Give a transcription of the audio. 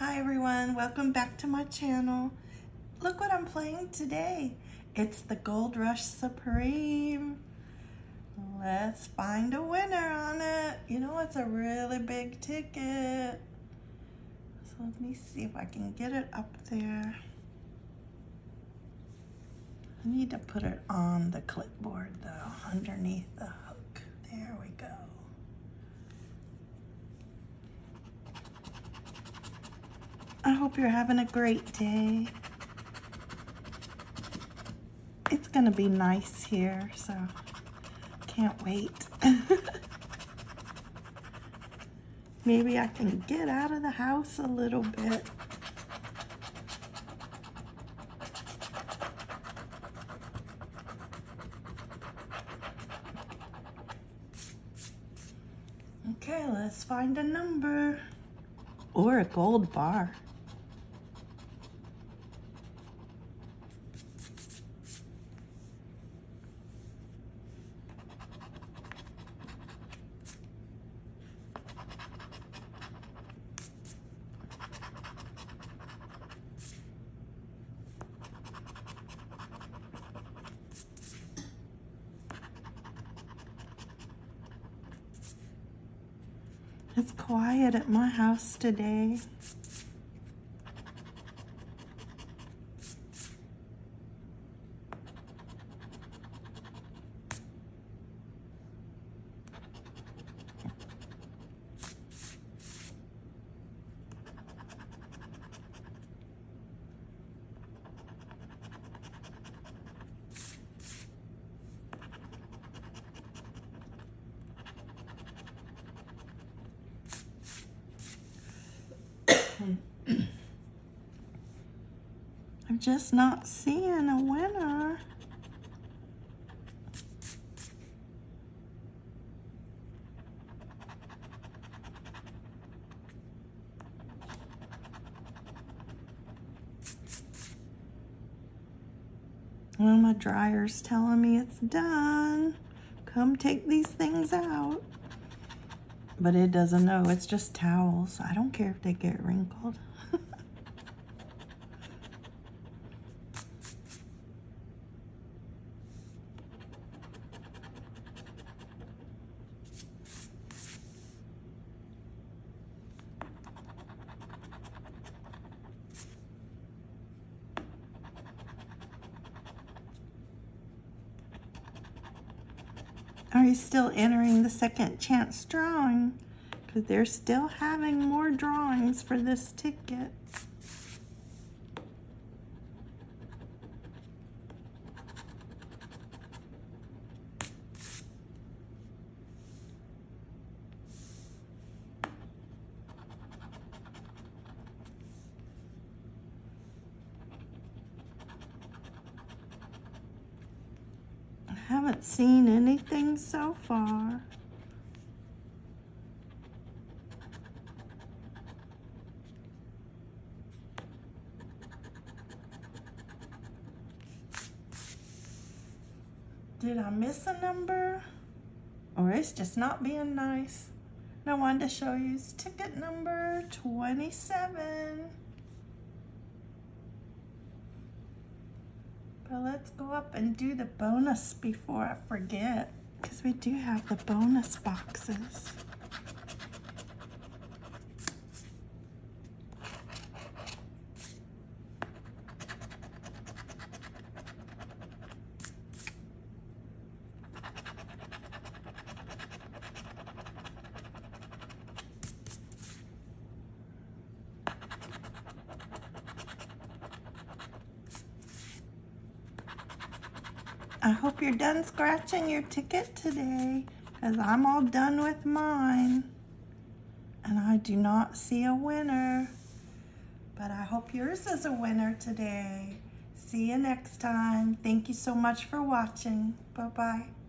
Hi everyone, welcome back to my channel. Look what I'm playing today. It's the Gold Rush Supreme. Let's find a winner on it. You know, it's a really big ticket. So let me see if I can get it up there. I need to put it on the clipboard though, underneath the hook. There we go. I hope you're having a great day. It's gonna be nice here, so can't wait. Maybe I can get out of the house a little bit. Okay, let's find a number or a gold bar. It's quiet at my house today. I'm just not seeing a winner. Well, my dryer's telling me it's done. Come take these things out. But it doesn't know, it's just towels. I don't care if they get wrinkled. Are you still entering the second chance drawing? Because they're still having more drawings for this ticket. Haven't seen anything so far. Did I miss a number? Or it's just not being nice? I wanted to show you ticket number 27. But let's go up and do the bonus before I forget, because we do have the bonus boxes. I hope you're done scratching your ticket today because I'm all done with mine. And I do not see a winner. But I hope yours is a winner today. See you next time. Thank you so much for watching. Bye-bye.